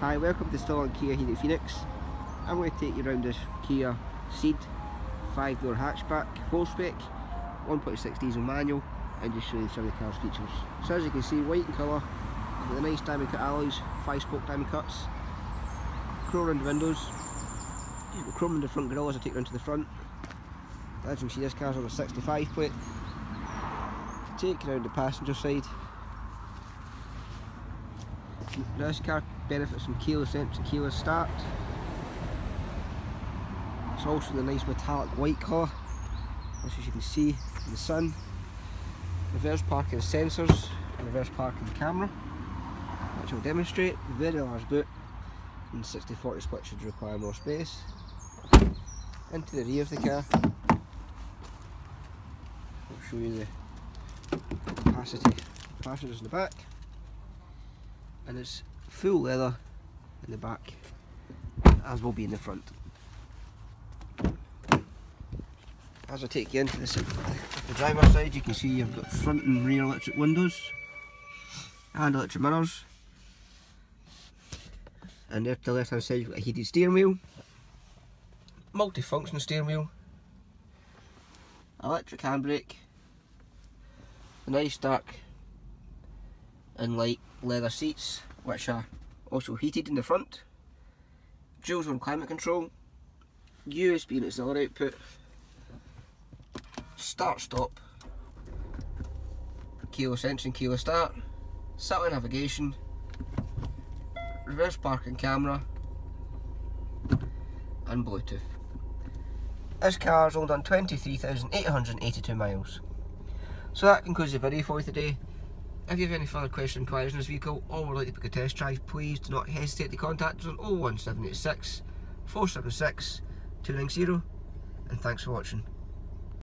Hi, welcome to Stirling Kia here at Phoenix. I'm going to take you around this Kia Ceed 5 door hatchback, full spec, 1.6 diesel manual and just show you some of the car's features. So as you can see, white in colour, with the nice diamond cut alloys, 5 spoke diamond cuts, chrome around the windows, chrome in the front grille as I take you around to the front. As you can see this car's on a 65 plate. Take around the passenger side. This car benefits from keyless entry keyless start. It's also the nice metallic white colour, as you can see in the sun. Reverse parking sensors, reverse parking camera, which will demonstrate. Very large boot, and 60-40 split should require more space. Into the rear of the car. I'll show you the capacity passengers in the back and it's full leather in the back as will be in the front. As I take you into this, the driver's side you can see you've got front and rear electric windows and electric mirrors and there to the left hand side you've got a heated steering wheel, multi-function steering wheel, electric handbrake, nice dark and light leather seats which are also heated in the front, dual zone climate control, USB and auxiliary output, start stop, keyless entry and keyless start, satellite navigation, reverse parking camera. And Bluetooth. This car car's only done 23,882 miles. So that concludes the video for today. If you have any further questions inquiries on this vehicle or would like to book a test drive, please do not hesitate to contact us on 01786 476 290 and thanks for watching.